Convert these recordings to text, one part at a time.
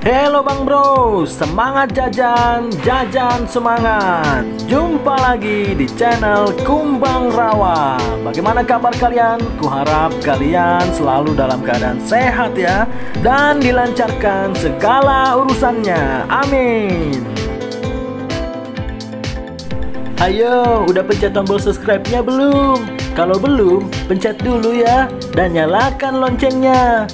Halo Bang Bro, semangat jajan, jajan semangat. Jumpa lagi di channel Kumbang Rawa. Bagaimana kabar kalian? Kuharap kalian selalu dalam keadaan sehat ya Dan dilancarkan segala urusannya, amin. Ayo, udah pencet tombol subscribe-nya belum? Kalau belum, pencet dulu ya Dan nyalakan loncengnya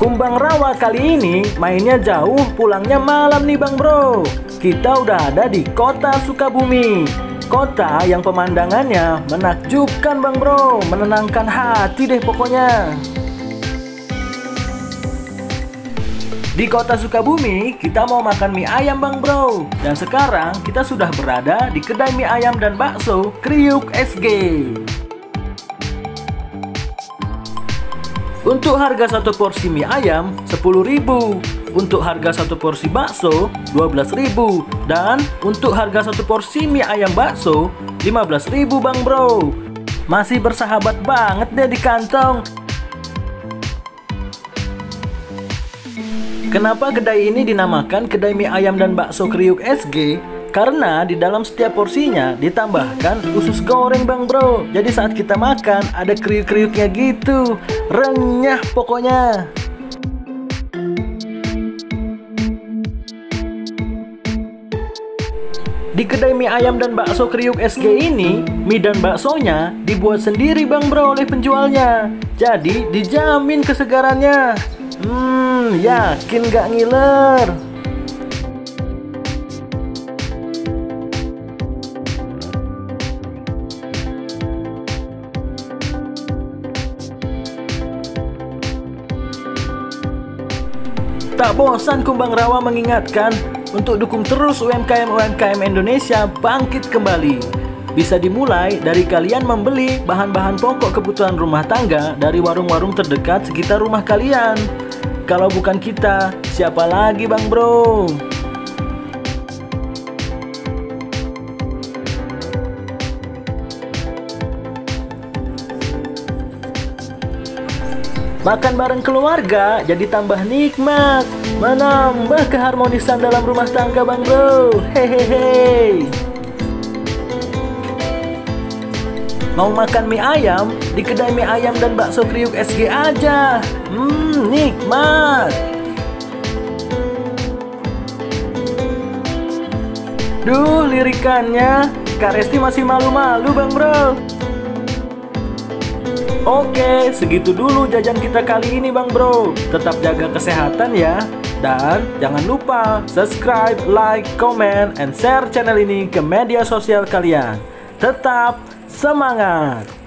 Kumbang Rawa kali ini mainnya jauh, pulangnya malam nih Bang Bro. Kita udah ada di kota Sukabumi. Kota yang pemandangannya menakjubkan Bang Bro, menenangkan hati deh pokoknya. Di kota Sukabumi, kita mau makan mie ayam Bang Bro. Dan sekarang kita sudah berada di kedai mie ayam dan bakso Kriuk SG. Untuk harga satu porsi mie ayam 10.000 Untuk harga satu porsi bakso 12.000 Dan untuk harga satu porsi mie ayam bakso 15.000 bang bro. Masih bersahabat banget deh di kantong. Kenapa kedai ini dinamakan kedai mie ayam dan bakso kriuk SG? Karena di dalam setiap porsinya ditambahkan usus goreng bang bro. Jadi saat kita makan ada kriuk-kriuknya gitu. Renyah pokoknya. Di kedai mie ayam dan bakso kriuk SG ini, mie dan baksonya dibuat sendiri bang bro oleh penjualnya. Jadi dijamin kesegarannya. Hmm, yakin gak ngiler? Tak bosan Kumbang Rawa mengingatkan untuk dukung terus UMKM-UMKM Indonesia bangkit kembali. Bisa dimulai dari kalian membeli bahan-bahan pokok kebutuhan rumah tangga dari warung-warung terdekat sekitar rumah kalian. Kalau bukan kita, siapa lagi Bang Bro? Makan bareng keluarga jadi tambah nikmat Menambah keharmonisan dalam rumah tangga bang bro. Hehehe. Mau makan mie ayam? Di kedai mie ayam dan bakso kriuk SG aja. Hmm nikmat. Duh lirikannya. Kak Resti masih malu-malu bang bro Oke, segitu dulu jajan kita kali ini Bang Bro. Tetap jaga kesehatan ya. Dan jangan lupa subscribe, like, comment, and share channel ini ke media sosial kalian. Tetap semangat!